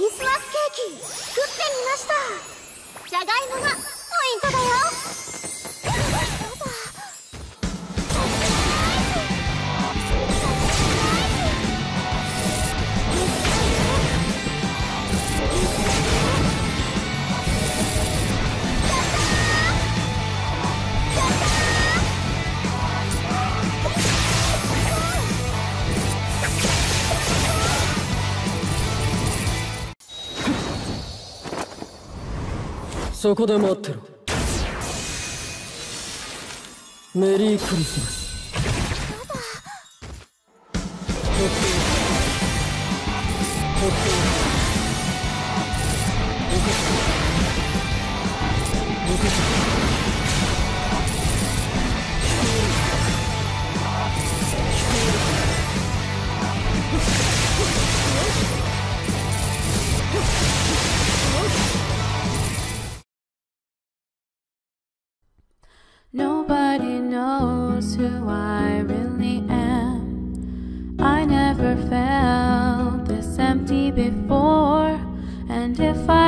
リスマスケーキ作ってみました。じゃがいもがポイントだよ。そこで待ってろ。メリークリスマス。ちょっとちこっちおかしいおかし Nobody knows who I really am. I never felt this empty before. And if I